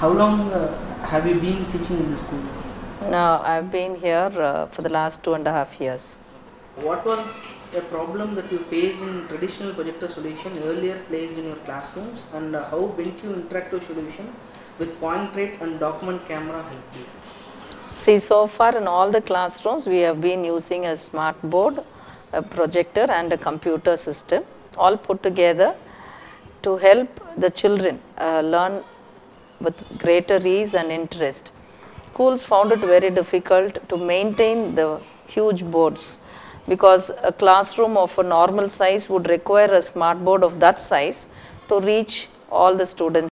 how long uh, have you been teaching in the school? Now, I've been here uh, for the last two and a half years. What was a problem that you faced in traditional projector solution earlier placed in your classrooms and uh, how BenQ interactive solution with PointWrite and document camera helped you? See, so far in all the classrooms, we have been using a smart board, a projector and a computer system all put together to help the children uh, learn with greater ease and interest. Schools found it very difficult to maintain the huge boards because a classroom of a normal size would require a smart board of that size to reach all the students